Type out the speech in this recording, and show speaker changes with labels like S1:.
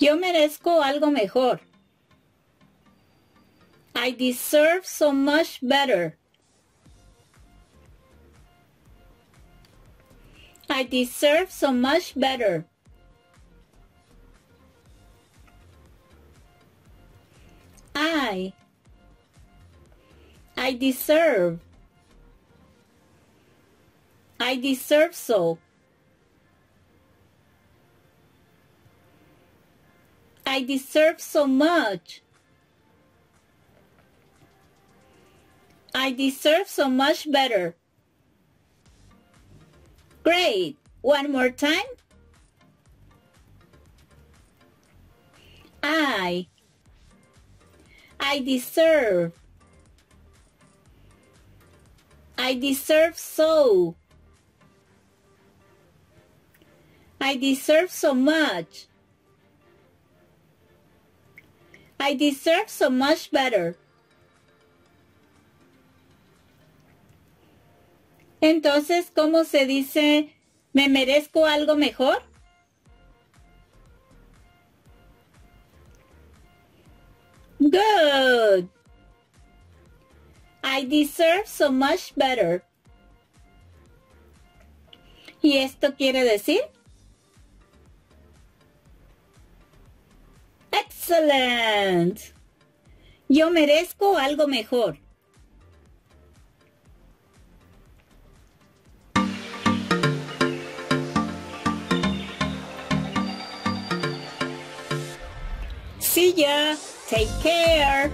S1: Yo merezco algo mejor. I deserve so much better. I deserve so much better. I I deserve I deserve so. I deserve so much. I deserve so much better. Great. One more time. I. I deserve. I deserve so. I deserve so much. I deserve so much better. Entonces, ¿cómo se dice me merezco algo mejor? Good. I deserve so much better. ¿Y esto quiere decir? Excellent. Yo merezco algo mejor. See ya. Take care.